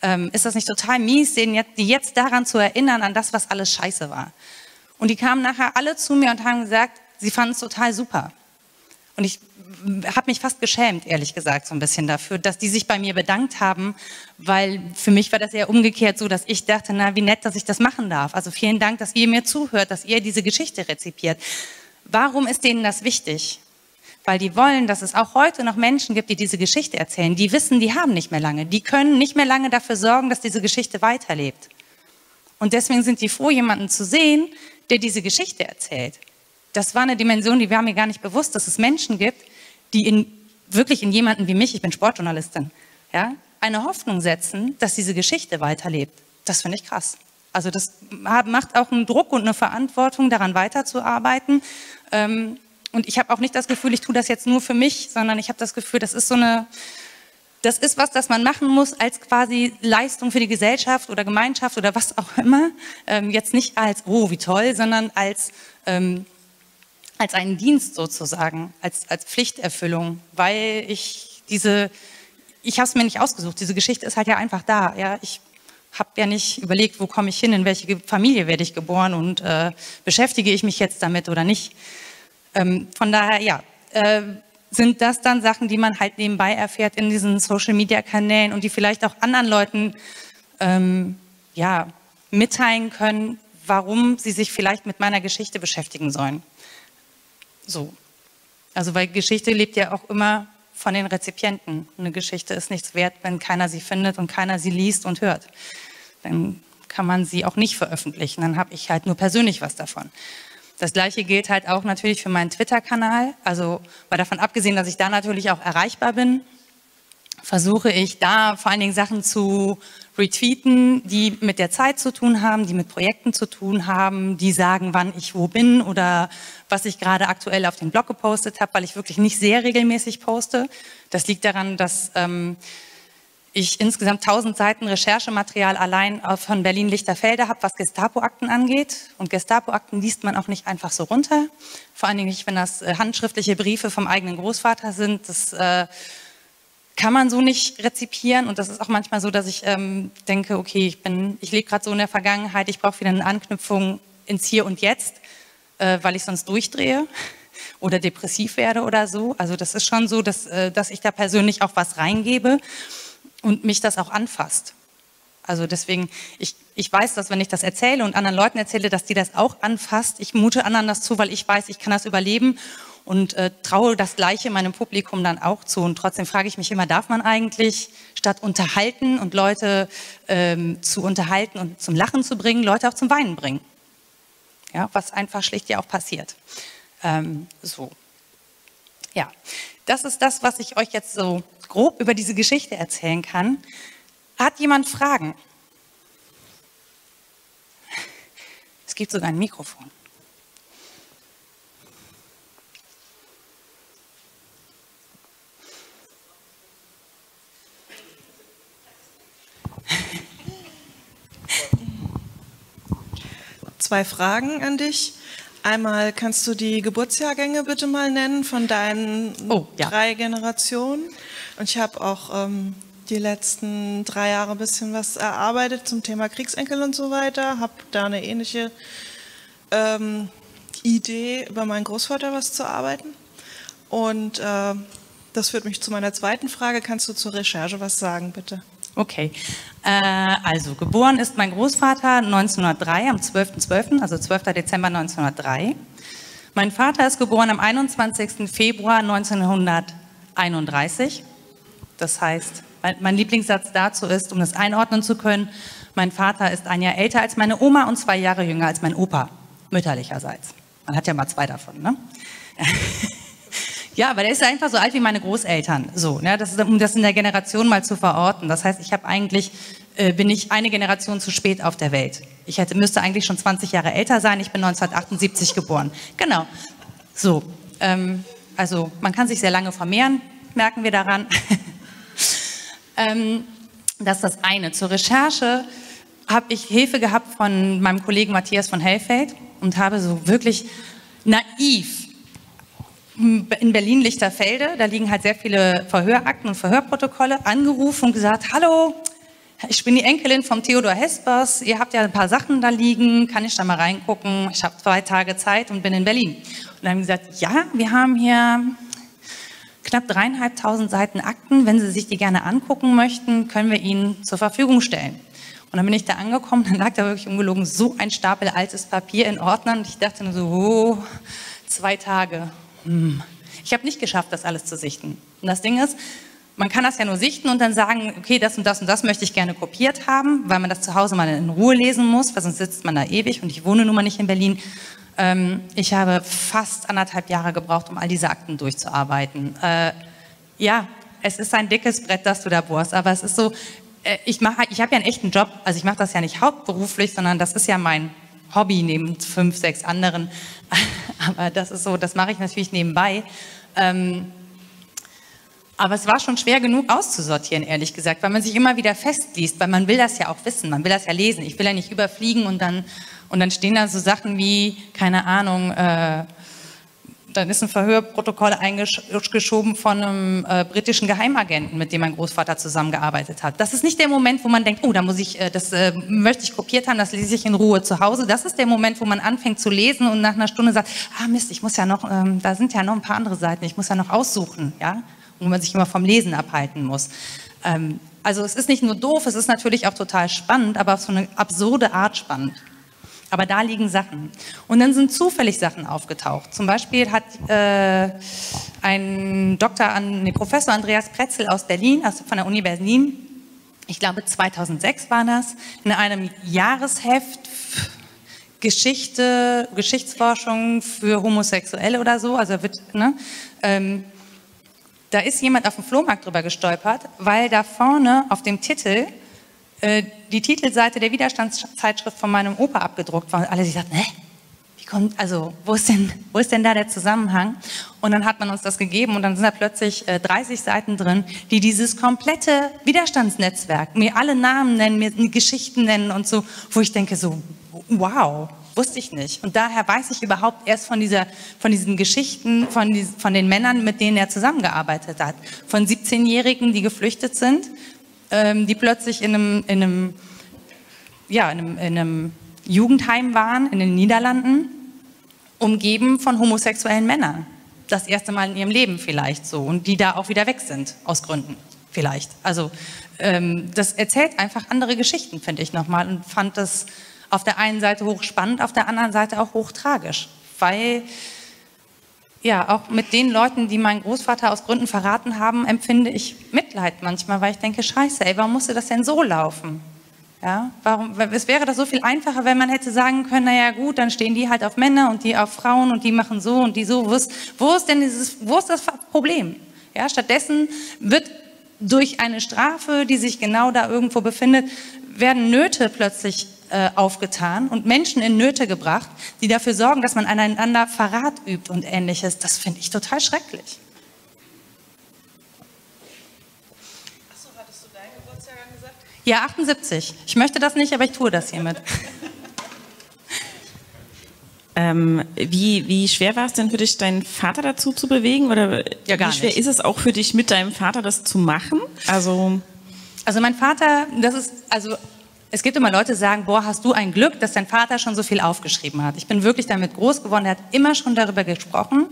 Ähm, ist das nicht total mies, denen jetzt, die jetzt daran zu erinnern, an das, was alles scheiße war? Und die kamen nachher alle zu mir und haben gesagt, sie fanden es total super. Und ich habe mich fast geschämt, ehrlich gesagt, so ein bisschen dafür, dass die sich bei mir bedankt haben, weil für mich war das eher umgekehrt so, dass ich dachte, na, wie nett, dass ich das machen darf. Also vielen Dank, dass ihr mir zuhört, dass ihr diese Geschichte rezipiert. Warum ist denen das wichtig? Weil die wollen, dass es auch heute noch Menschen gibt, die diese Geschichte erzählen. Die wissen, die haben nicht mehr lange. Die können nicht mehr lange dafür sorgen, dass diese Geschichte weiterlebt. Und deswegen sind die froh, jemanden zu sehen, der diese Geschichte erzählt. Das war eine Dimension, die war mir gar nicht bewusst, dass es Menschen gibt, die in, wirklich in jemanden wie mich, ich bin Sportjournalistin, ja, eine Hoffnung setzen, dass diese Geschichte weiterlebt. Das finde ich krass. Also das macht auch einen Druck und eine Verantwortung, daran weiterzuarbeiten. Ähm, und ich habe auch nicht das Gefühl, ich tue das jetzt nur für mich, sondern ich habe das Gefühl, das ist so eine, das ist was, das man machen muss als quasi Leistung für die Gesellschaft oder Gemeinschaft oder was auch immer. Ähm, jetzt nicht als, oh, wie toll, sondern als ähm, als einen Dienst sozusagen, als, als Pflichterfüllung, weil ich diese, ich habe es mir nicht ausgesucht, diese Geschichte ist halt ja einfach da. Ja, ich habe ja nicht überlegt, wo komme ich hin, in welche Familie werde ich geboren und äh, beschäftige ich mich jetzt damit oder nicht. Ähm, von daher, ja, äh, sind das dann Sachen, die man halt nebenbei erfährt in diesen Social-Media-Kanälen und die vielleicht auch anderen Leuten ähm, ja, mitteilen können, warum sie sich vielleicht mit meiner Geschichte beschäftigen sollen. So. Also weil Geschichte lebt ja auch immer von den Rezipienten. Eine Geschichte ist nichts wert, wenn keiner sie findet und keiner sie liest und hört. Dann kann man sie auch nicht veröffentlichen. Dann habe ich halt nur persönlich was davon. Das gleiche gilt halt auch natürlich für meinen Twitter-Kanal. Also mal davon abgesehen, dass ich da natürlich auch erreichbar bin, versuche ich da vor allen Dingen Sachen zu retweeten, die mit der Zeit zu tun haben, die mit Projekten zu tun haben, die sagen, wann ich wo bin oder was ich gerade aktuell auf den Blog gepostet habe, weil ich wirklich nicht sehr regelmäßig poste. Das liegt daran, dass ähm, ich insgesamt 1000 Seiten Recherchematerial allein von Berlin-Lichterfelde habe, was Gestapo-Akten angeht. Und Gestapo-Akten liest man auch nicht einfach so runter. Vor allen Dingen nicht, wenn das äh, handschriftliche Briefe vom eigenen Großvater sind. Das äh, kann man so nicht rezipieren. Und das ist auch manchmal so, dass ich ähm, denke, okay, ich, ich lebe gerade so in der Vergangenheit, ich brauche wieder eine Anknüpfung ins Hier und Jetzt, äh, weil ich sonst durchdrehe oder depressiv werde oder so. Also das ist schon so, dass, äh, dass ich da persönlich auch was reingebe und mich das auch anfasst. Also deswegen, ich, ich weiß, dass wenn ich das erzähle und anderen Leuten erzähle, dass die das auch anfasst, ich mute anderen das zu, weil ich weiß, ich kann das überleben und äh, traue das Gleiche meinem Publikum dann auch zu. Und trotzdem frage ich mich immer, darf man eigentlich statt unterhalten und Leute ähm, zu unterhalten und zum Lachen zu bringen, Leute auch zum Weinen bringen? Ja, was einfach schlicht ja auch passiert. Ähm, so. Ja, das ist das, was ich euch jetzt so grob über diese Geschichte erzählen kann. Hat jemand Fragen? Es gibt sogar ein Mikrofon. Zwei Fragen an dich. Einmal kannst du die Geburtsjahrgänge bitte mal nennen von deinen oh, ja. drei Generationen. Und ich habe auch ähm, die letzten drei Jahre ein bisschen was erarbeitet zum Thema Kriegsenkel und so weiter. Habe da eine ähnliche ähm, Idee, über meinen Großvater was zu arbeiten. Und äh, das führt mich zu meiner zweiten Frage. Kannst du zur Recherche was sagen, bitte? Okay, äh, also geboren ist mein Großvater 1903, am 12.12., .12., also 12. Dezember 1903. Mein Vater ist geboren am 21. Februar 1931. Das heißt, mein Lieblingssatz dazu ist, um das einordnen zu können, mein Vater ist ein Jahr älter als meine Oma und zwei Jahre jünger als mein Opa, mütterlicherseits. Man hat ja mal zwei davon, ne? Ja, aber der ist einfach so alt wie meine Großeltern. So, ne? das ist, um das in der Generation mal zu verorten. Das heißt, ich habe eigentlich äh, bin ich eine Generation zu spät auf der Welt. Ich hätte, müsste eigentlich schon 20 Jahre älter sein. Ich bin 1978 geboren. Genau. So. Ähm, also man kann sich sehr lange vermehren, merken wir daran. ähm, das ist das eine. Zur Recherche habe ich Hilfe gehabt von meinem Kollegen Matthias von Hellfeld und habe so wirklich naiv in Berlin-Lichterfelde, da liegen halt sehr viele Verhörakten und Verhörprotokolle, angerufen und gesagt, hallo, ich bin die Enkelin vom Theodor Hespers, ihr habt ja ein paar Sachen da liegen, kann ich da mal reingucken? Ich habe zwei Tage Zeit und bin in Berlin. Und dann haben gesagt, ja, wir haben hier knapp dreieinhalbtausend Seiten Akten. Wenn Sie sich die gerne angucken möchten, können wir Ihnen zur Verfügung stellen. Und dann bin ich da angekommen, dann lag da wirklich ungelogen so ein Stapel altes Papier in Ordnern. Und ich dachte nur so, oh, zwei Tage. Hm. Ich habe nicht geschafft, das alles zu sichten. Und das Ding ist, man kann das ja nur sichten und dann sagen, okay, das und das und das möchte ich gerne kopiert haben, weil man das zu Hause mal in Ruhe lesen muss, weil sonst sitzt man da ewig und ich wohne nun mal nicht in Berlin. Ähm, ich habe fast anderthalb Jahre gebraucht, um all diese Akten durchzuarbeiten. Äh, ja, es ist ein dickes Brett, das du da bohrst, aber es ist so, äh, ich, ich habe ja einen echten Job, also ich mache das ja nicht hauptberuflich, sondern das ist ja mein Hobby neben fünf, sechs anderen. aber das ist so, das mache ich natürlich nebenbei. Ähm, aber es war schon schwer genug auszusortieren, ehrlich gesagt, weil man sich immer wieder festliest, weil man will das ja auch wissen, man will das ja lesen. Ich will ja nicht überfliegen und dann, und dann stehen da so Sachen wie, keine Ahnung, äh, dann ist ein Verhörprotokoll eingeschoben von einem äh, britischen Geheimagenten, mit dem mein Großvater zusammengearbeitet hat. Das ist nicht der Moment, wo man denkt, oh, da muss ich, äh, das äh, möchte ich kopiert haben, das lese ich in Ruhe zu Hause. Das ist der Moment, wo man anfängt zu lesen und nach einer Stunde sagt, ah Mist, ich muss ja noch, ähm, da sind ja noch ein paar andere Seiten, ich muss ja noch aussuchen, ja wo man sich immer vom Lesen abhalten muss. Ähm, also es ist nicht nur doof, es ist natürlich auch total spannend, aber auf so eine absurde Art spannend. Aber da liegen Sachen. Und dann sind zufällig Sachen aufgetaucht. Zum Beispiel hat äh, ein Doktor, an, nee, Professor Andreas Pretzel aus Berlin, also von der Uni Berlin, ich glaube 2006 war das, in einem Jahresheft Geschichte, Geschichtsforschung für Homosexuelle oder so, also wird, ne, ähm, da ist jemand auf dem Flohmarkt drüber gestolpert, weil da vorne auf dem Titel äh, die Titelseite der Widerstandszeitschrift von meinem Opa abgedruckt war. Und alle sich sagten, hä? Wie kommt, also, wo ist denn, wo ist denn da der Zusammenhang? Und dann hat man uns das gegeben und dann sind da plötzlich äh, 30 Seiten drin, die dieses komplette Widerstandsnetzwerk, mir alle Namen nennen, mir Geschichten nennen und so, wo ich denke so, wow, Wusste ich nicht. Und daher weiß ich überhaupt erst von, dieser, von diesen Geschichten, von, die, von den Männern, mit denen er zusammengearbeitet hat. Von 17-Jährigen, die geflüchtet sind, ähm, die plötzlich in einem, in, einem, ja, in, einem, in einem Jugendheim waren, in den Niederlanden, umgeben von homosexuellen Männern. Das erste Mal in ihrem Leben vielleicht so. Und die da auch wieder weg sind, aus Gründen vielleicht. Also ähm, das erzählt einfach andere Geschichten, finde ich nochmal. Und fand das auf der einen Seite hochspannend, auf der anderen Seite auch hochtragisch, weil ja, auch mit den Leuten, die meinen Großvater aus Gründen verraten haben, empfinde ich Mitleid manchmal, weil ich denke, scheiße, ey, warum musste das denn so laufen? Ja, warum, es wäre doch so viel einfacher, wenn man hätte sagen können, naja gut, dann stehen die halt auf Männer und die auf Frauen und die machen so und die so. Wo ist, wo ist denn dieses, wo ist das Problem? Ja, stattdessen wird durch eine Strafe, die sich genau da irgendwo befindet, werden Nöte plötzlich äh, aufgetan und Menschen in Nöte gebracht, die dafür sorgen, dass man aneinander Verrat übt und ähnliches. Das finde ich total schrecklich. Achso, hattest du deinen Geburtsjahr gesagt? Ja, 78. Ich möchte das nicht, aber ich tue das hiermit. Ähm, wie, wie schwer war es denn für dich, deinen Vater dazu zu bewegen? Oder ja, gar wie schwer nicht. ist es auch für dich, mit deinem Vater das zu machen? Also, also mein Vater, das ist, also es gibt immer Leute, die sagen, boah, hast du ein Glück, dass dein Vater schon so viel aufgeschrieben hat. Ich bin wirklich damit groß geworden, er hat immer schon darüber gesprochen.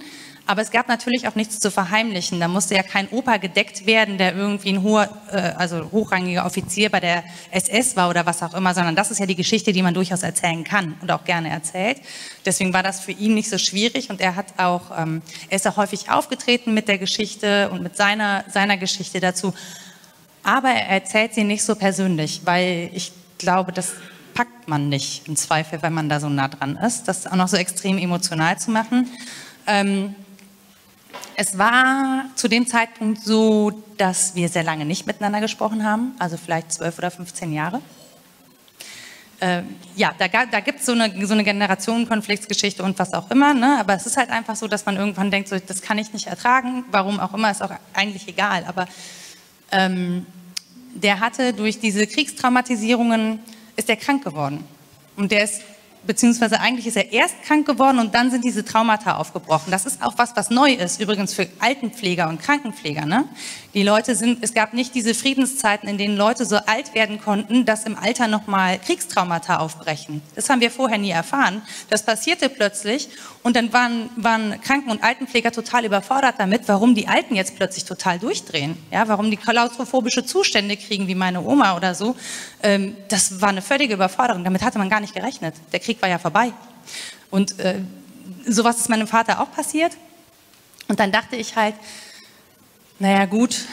Aber es gab natürlich auch nichts zu verheimlichen. Da musste ja kein Opa gedeckt werden, der irgendwie ein hoher, äh, also hochrangiger Offizier bei der SS war oder was auch immer, sondern das ist ja die Geschichte, die man durchaus erzählen kann und auch gerne erzählt. Deswegen war das für ihn nicht so schwierig und er hat auch, ähm, er ist auch häufig aufgetreten mit der Geschichte und mit seiner, seiner Geschichte dazu. Aber er erzählt sie nicht so persönlich, weil ich glaube, das packt man nicht im Zweifel, wenn man da so nah dran ist, das auch noch so extrem emotional zu machen. Ähm, es war zu dem Zeitpunkt so, dass wir sehr lange nicht miteinander gesprochen haben, also vielleicht zwölf oder 15 Jahre. Äh, ja, da, da gibt es so eine, so eine Generationenkonfliktsgeschichte und was auch immer, ne? aber es ist halt einfach so, dass man irgendwann denkt, so, das kann ich nicht ertragen, warum auch immer, ist auch eigentlich egal, aber ähm, der hatte durch diese Kriegstraumatisierungen, ist er krank geworden. Und der ist beziehungsweise eigentlich ist er erst krank geworden und dann sind diese Traumata aufgebrochen. Das ist auch was, was neu ist, übrigens für Altenpfleger und Krankenpfleger. Ne? Die Leute sind, es gab nicht diese Friedenszeiten, in denen Leute so alt werden konnten, dass im Alter nochmal Kriegstraumata aufbrechen. Das haben wir vorher nie erfahren. Das passierte plötzlich und dann waren, waren Kranken- und Altenpfleger total überfordert damit, warum die Alten jetzt plötzlich total durchdrehen. Ja, warum die klaustrophobische Zustände kriegen, wie meine Oma oder so. Ähm, das war eine völlige Überforderung. Damit hatte man gar nicht gerechnet. Der Krieg war ja vorbei. Und äh, sowas ist meinem Vater auch passiert. Und dann dachte ich halt, naja gut,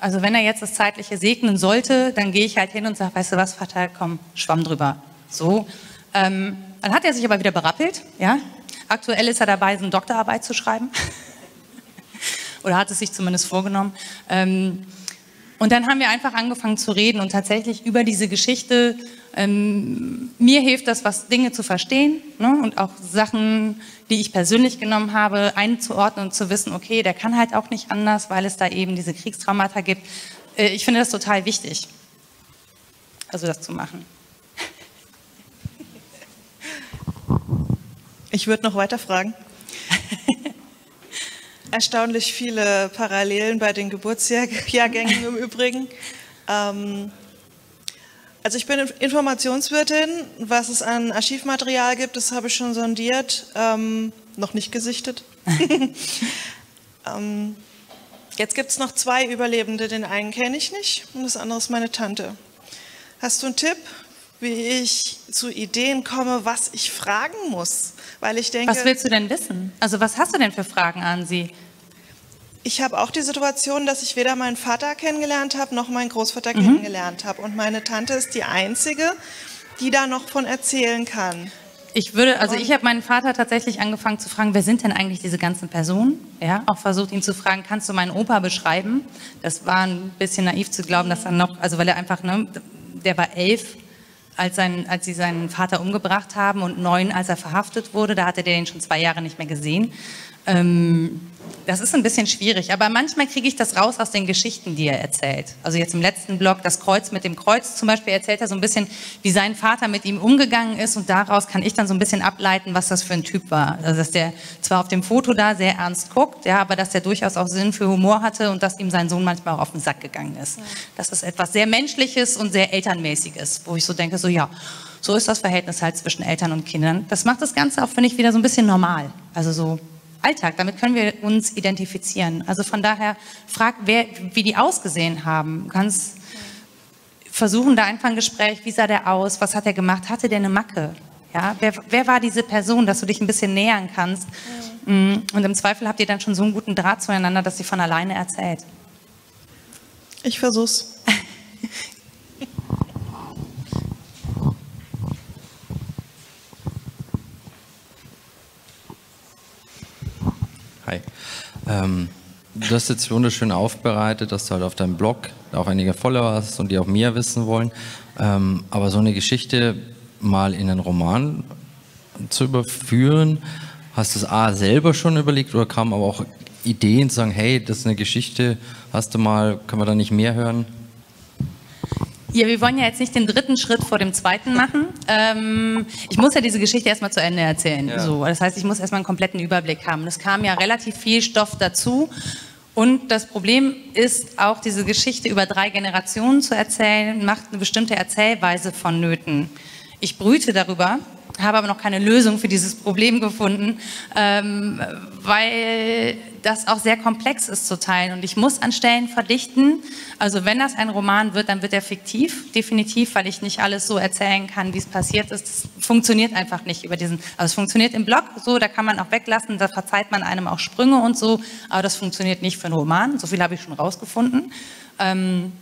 also wenn er jetzt das Zeitliche segnen sollte, dann gehe ich halt hin und sage, weißt du was, Vater, komm, schwamm drüber. So. Ähm, dann hat er sich aber wieder berappelt, ja, Aktuell ist er dabei, eine Doktorarbeit zu schreiben. Oder hat es sich zumindest vorgenommen. Ähm, und dann haben wir einfach angefangen zu reden und tatsächlich über diese Geschichte. Ähm, mir hilft das, was Dinge zu verstehen ne? und auch Sachen, die ich persönlich genommen habe, einzuordnen und zu wissen, okay, der kann halt auch nicht anders, weil es da eben diese Kriegstraumata gibt. Äh, ich finde das total wichtig, also das zu machen. Ich würde noch weiter fragen. Erstaunlich viele Parallelen bei den Geburtsjahrgängen im Übrigen. Ähm, also ich bin Informationswirtin. Was es an Archivmaterial gibt, das habe ich schon sondiert, ähm, noch nicht gesichtet. ähm, jetzt gibt es noch zwei Überlebende. Den einen kenne ich nicht und das andere ist meine Tante. Hast du einen Tipp, wie ich zu Ideen komme, was ich fragen muss? Weil ich denke, was willst du denn wissen? Also was hast du denn für Fragen an sie? Ich habe auch die Situation, dass ich weder meinen Vater kennengelernt habe, noch meinen Großvater mhm. kennengelernt habe. Und meine Tante ist die Einzige, die da noch von erzählen kann. Ich würde, also ich habe meinen Vater tatsächlich angefangen zu fragen, wer sind denn eigentlich diese ganzen Personen? Ja, auch versucht ihn zu fragen, kannst du meinen Opa beschreiben? Das war ein bisschen naiv zu glauben, dass er noch, also weil er einfach, ne, der war elf, als, sein, als sie seinen Vater umgebracht haben und neun, als er verhaftet wurde. Da hatte der den schon zwei Jahre nicht mehr gesehen. Ähm, das ist ein bisschen schwierig, aber manchmal kriege ich das raus aus den Geschichten, die er erzählt. Also jetzt im letzten Blog, das Kreuz mit dem Kreuz zum Beispiel, erzählt er so ein bisschen, wie sein Vater mit ihm umgegangen ist und daraus kann ich dann so ein bisschen ableiten, was das für ein Typ war. Also dass der zwar auf dem Foto da sehr ernst guckt, ja, aber dass er durchaus auch Sinn für Humor hatte und dass ihm sein Sohn manchmal auch auf den Sack gegangen ist. Das ist etwas sehr Menschliches und sehr Elternmäßiges, wo ich so denke, so ja, so ist das Verhältnis halt zwischen Eltern und Kindern. Das macht das Ganze auch, finde ich, wieder so ein bisschen normal. Also so Alltag. Damit können wir uns identifizieren. Also von daher frag, wer, wie die ausgesehen haben. Du kannst versuchen, da einfach ein Gespräch, wie sah der aus, was hat er gemacht, hatte der eine Macke? Ja, wer, wer war diese Person, dass du dich ein bisschen nähern kannst? Mhm. Und im Zweifel habt ihr dann schon so einen guten Draht zueinander, dass sie von alleine erzählt. Ich versuch's. Hi. Ähm, du hast jetzt wunderschön aufbereitet, dass du halt auf deinem Blog auch einige Follower hast und die auch mehr wissen wollen. Ähm, aber so eine Geschichte mal in einen Roman zu überführen, hast du es A selber schon überlegt oder kamen aber auch Ideen zu sagen, hey, das ist eine Geschichte, hast du mal, können wir da nicht mehr hören? Ja, wir wollen ja jetzt nicht den dritten Schritt vor dem zweiten machen. Ähm, ich muss ja diese Geschichte erstmal zu Ende erzählen. Ja. So, das heißt, ich muss erstmal einen kompletten Überblick haben. Es kam ja relativ viel Stoff dazu. Und das Problem ist auch, diese Geschichte über drei Generationen zu erzählen, macht eine bestimmte Erzählweise vonnöten. Ich brüte darüber, habe aber noch keine Lösung für dieses Problem gefunden, ähm, weil das auch sehr komplex ist zu teilen. Und ich muss an Stellen verdichten. Also wenn das ein Roman wird, dann wird er fiktiv, definitiv, weil ich nicht alles so erzählen kann, wie es passiert ist. Das funktioniert einfach nicht über diesen. Also es funktioniert im Blog so, da kann man auch weglassen, da verzeiht man einem auch Sprünge und so, aber das funktioniert nicht für einen Roman. So viel habe ich schon rausgefunden. Ähm,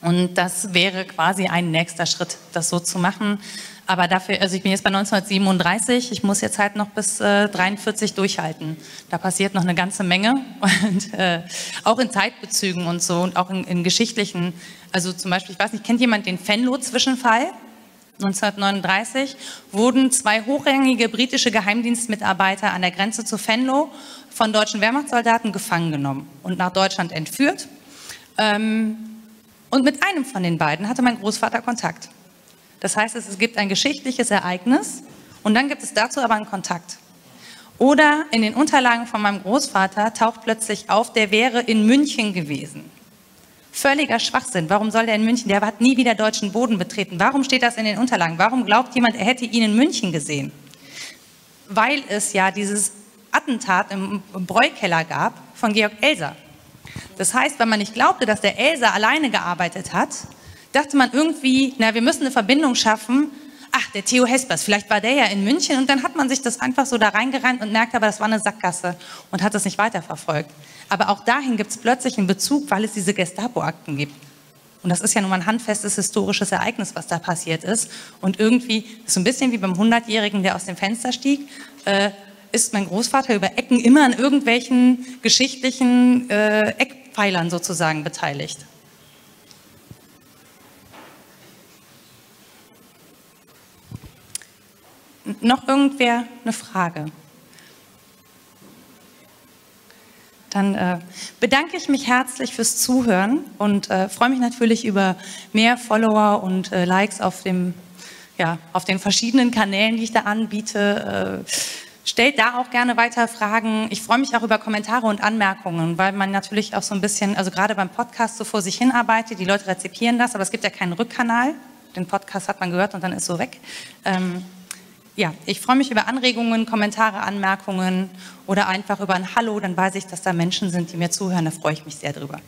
und das wäre quasi ein nächster Schritt, das so zu machen. Aber dafür, also ich bin jetzt bei 1937, ich muss jetzt halt noch bis äh, 43 durchhalten. Da passiert noch eine ganze Menge und äh, auch in Zeitbezügen und so und auch in, in geschichtlichen, also zum Beispiel, ich weiß nicht, kennt jemand den Fenlo-Zwischenfall? 1939 wurden zwei hochrangige britische Geheimdienstmitarbeiter an der Grenze zu Venlo von deutschen Wehrmachtssoldaten gefangen genommen und nach Deutschland entführt. Ähm, und mit einem von den beiden hatte mein Großvater Kontakt. Das heißt, es gibt ein geschichtliches Ereignis und dann gibt es dazu aber einen Kontakt. Oder in den Unterlagen von meinem Großvater taucht plötzlich auf, der wäre in München gewesen. Völliger Schwachsinn. Warum soll der in München? Der hat nie wieder deutschen Boden betreten. Warum steht das in den Unterlagen? Warum glaubt jemand, er hätte ihn in München gesehen? Weil es ja dieses Attentat im Bräukeller gab von Georg Elser. Das heißt, wenn man nicht glaubte, dass der Elser alleine gearbeitet hat, dachte man irgendwie, na, wir müssen eine Verbindung schaffen. Ach, der Theo Hespers, vielleicht war der ja in München und dann hat man sich das einfach so da reingerannt und merkt aber, das war eine Sackgasse und hat das nicht weiterverfolgt. Aber auch dahin gibt es plötzlich einen Bezug, weil es diese Gestapo-Akten gibt. Und das ist ja nun mal ein handfestes historisches Ereignis, was da passiert ist. Und irgendwie, ist so ein bisschen wie beim 100-Jährigen, der aus dem Fenster stieg, äh, ist mein Großvater über Ecken immer an irgendwelchen geschichtlichen äh, Eckpfeilern sozusagen beteiligt. Noch irgendwer eine Frage? Dann äh, bedanke ich mich herzlich fürs Zuhören und äh, freue mich natürlich über mehr Follower und äh, Likes auf, dem, ja, auf den verschiedenen Kanälen, die ich da anbiete. Äh, stellt da auch gerne weiter Fragen. Ich freue mich auch über Kommentare und Anmerkungen, weil man natürlich auch so ein bisschen, also gerade beim Podcast so vor sich hinarbeitet. Die Leute rezipieren das, aber es gibt ja keinen Rückkanal. Den Podcast hat man gehört und dann ist so weg. Ähm, ja, ich freue mich über Anregungen, Kommentare, Anmerkungen oder einfach über ein Hallo, dann weiß ich, dass da Menschen sind, die mir zuhören. Da freue ich mich sehr drüber.